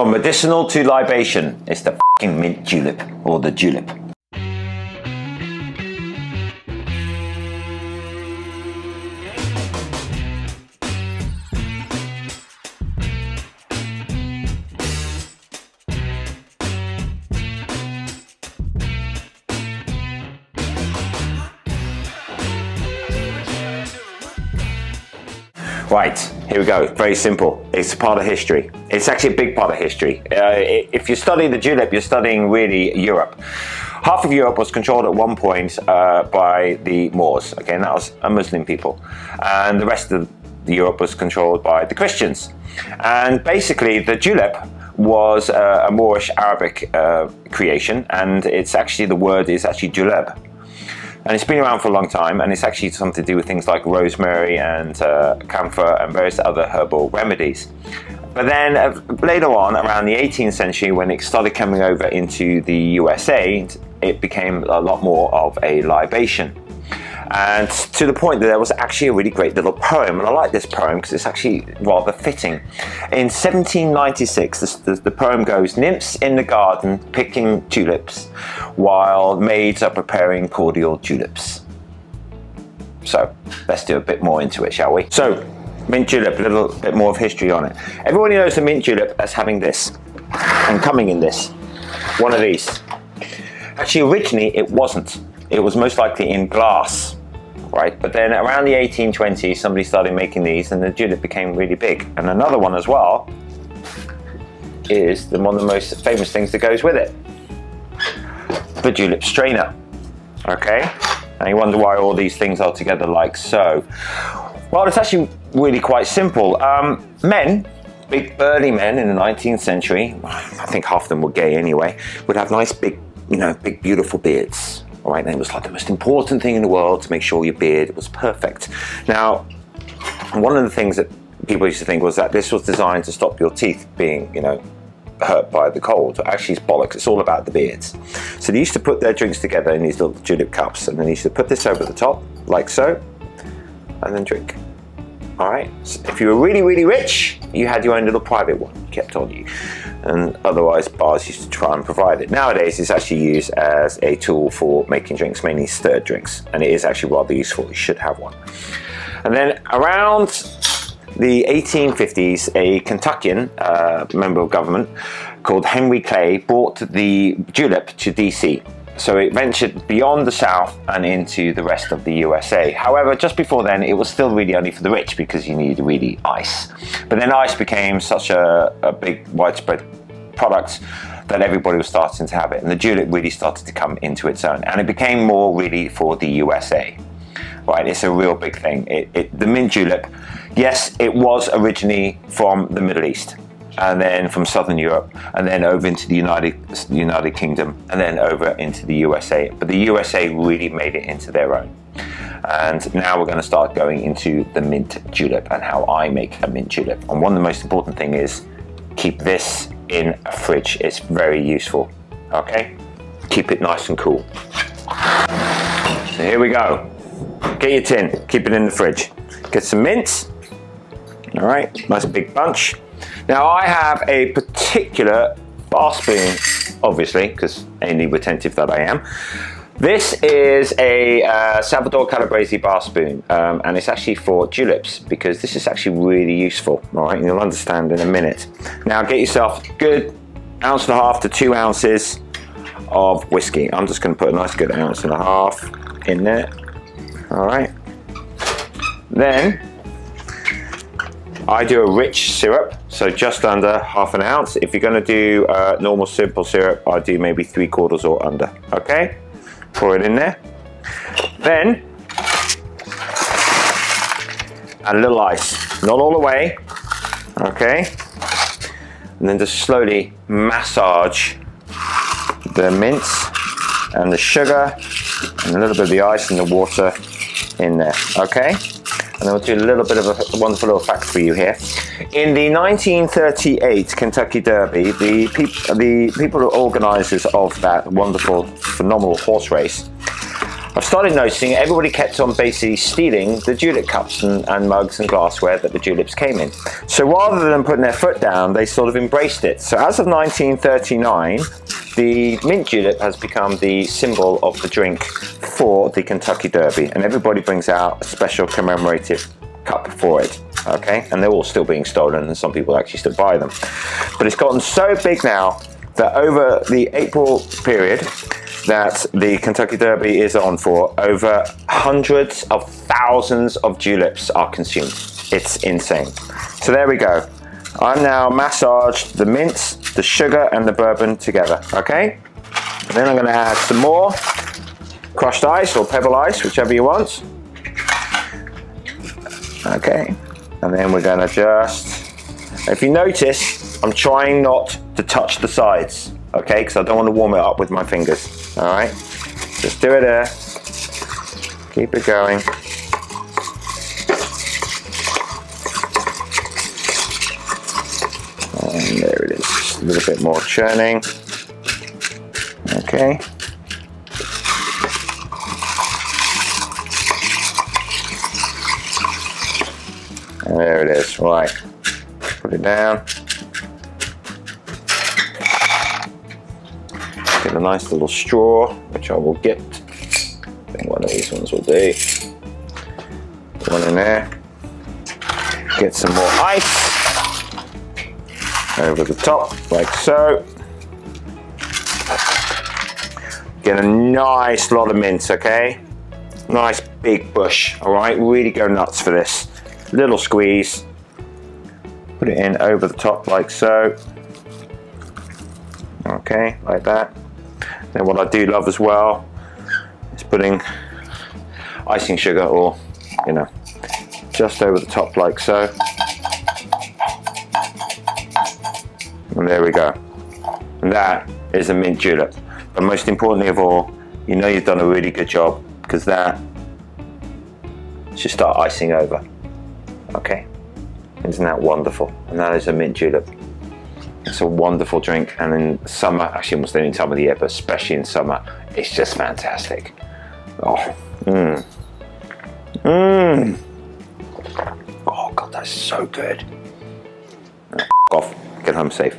From medicinal to libation, it's the fucking mint julep or the julep. Right, here we go. Very simple. It's part of history. It's actually a big part of history. Uh, if you study the julep, you're studying really Europe. Half of Europe was controlled at one point uh, by the Moors. Okay, and that was a Muslim people, and the rest of Europe was controlled by the Christians. And basically, the julep was uh, a Moorish Arabic uh, creation, and it's actually the word is actually juleb and it's been around for a long time and it's actually something to do with things like rosemary and uh, camphor and various other herbal remedies. But then uh, later on, around the 18th century, when it started coming over into the USA, it became a lot more of a libation and to the point that there was actually a really great little poem, and I like this poem because it's actually rather fitting. In 1796, the, the, the, poem goes Nymphs in the garden picking tulips, while maids are preparing cordial juleps. So let's do a bit more into it, shall we? So, mint julep, a little bit more of history on it. Everybody knows the mint julep as having this, and coming in this, one of these. Actually, originally it wasn't. It was most likely in glass right? But then around the 1820s, somebody started making these and the julep became really big. And another one as well is the, one of the most famous things that goes with it. The julep strainer, okay? And you wonder why all these things are together like so. Well, it's actually really quite simple. Um, men, big burly men in the 19th century, I think half of them were gay anyway, would have nice big, you know, big beautiful beards, all right, and it was like the most important thing in the world to make sure your beard was perfect. Now, one of the things that people used to think was that this was designed to stop your teeth being, you know, hurt by the cold. Actually, it's bollocks. It's all about the beards. So they used to put their drinks together in these little julep cups, and then they used to put this over the top, like so, and then drink. All right. So if you were really, really rich, you had your own little private one kept on you, and otherwise bars used to try and provide it. Nowadays, it's actually used as a tool for making drinks, mainly stirred drinks, and it is actually rather useful. You should have one. And then around the 1850s, a Kentuckian uh, member of government called Henry Clay brought the julep to DC so it ventured beyond the south and into the rest of the USA. However, just before then, it was still really only for the rich because you needed really ice. But then ice became such a, a big widespread product that everybody was starting to have it. And the julep really started to come into its own. And it became more really for the USA. Right, it's a real big thing. It, it, the mint julep, yes, it was originally from the Middle East and then from Southern Europe, and then over into the United United Kingdom, and then over into the USA. But the USA really made it into their own. And now we're going to start going into the mint julep and how I make a mint julep. And one of the most important thing is keep this in a fridge. It's very useful. Okay, keep it nice and cool. So here we go. Get your tin, keep it in the fridge. Get some mints. All right, nice big bunch. Now I have a particular bar spoon, obviously, because any retentive that I am. This is a uh, Salvatore Calabrese bar spoon, um, and it's actually for juleps because this is actually really useful. All right, you'll understand in a minute. Now get yourself good ounce and a half to two ounces of whiskey. I'm just going to put a nice good ounce and a half in there. All right. Then I do a rich syrup, so just under half an ounce. If you're gonna do uh, normal simple syrup, I do maybe three quarters or under, okay? Pour it in there. Then, a little ice, not all the way, okay? And then just slowly massage the mints and the sugar and a little bit of the ice and the water in there, okay? And I'll do a little bit of a wonderful little fact for you here. In the 1938 Kentucky Derby, the, the people who organisers of that wonderful, phenomenal horse race I've started noticing everybody kept on basically stealing the julep cups and, and, mugs and glassware that the juleps came in. So rather than putting their foot down, they sort of embraced it. So as of 1939, the mint julep has become the symbol of the drink for the Kentucky Derby, and everybody brings out a special commemorative cup for it. Okay, and they're all still being stolen, and some people actually still buy them. But it's gotten so big now that over the April period, that the Kentucky Derby is on for, over hundreds of thousands of juleps are consumed. It's insane. So there we go. I'm now massaged the mint, the sugar and the bourbon together, okay? And then I'm gonna add some more crushed ice or pebble ice, whichever you want. Okay, and then we're gonna just, if you notice, I'm trying not to touch the sides, okay? Because I don't want to warm it up with my fingers, all right? Just do it there. Keep it going. And there it is, Just a little bit more churning. Okay. There it is, right. Put it down. Get a nice little straw, which I will get. I think one of these ones will do. One in there. Get some more ice over the top, like so. Get a nice lot of mint, okay? Nice big bush, all right? Really go nuts for this. Little squeeze. Put it in over the top like so. Okay, like that. Then what I do love as well is putting icing sugar or, you know, just over the top like so. There we go. And that is a mint julep. But most importantly of all, you know you've done a really good job because that should start icing over. Okay? Isn't that wonderful? And that is a mint julep. It's a wonderful drink, and in summer, actually almost any time of the year, but especially in summer, it's just fantastic. Oh, mmm. Mmm. Oh, God, that's so good. off. Get home safe.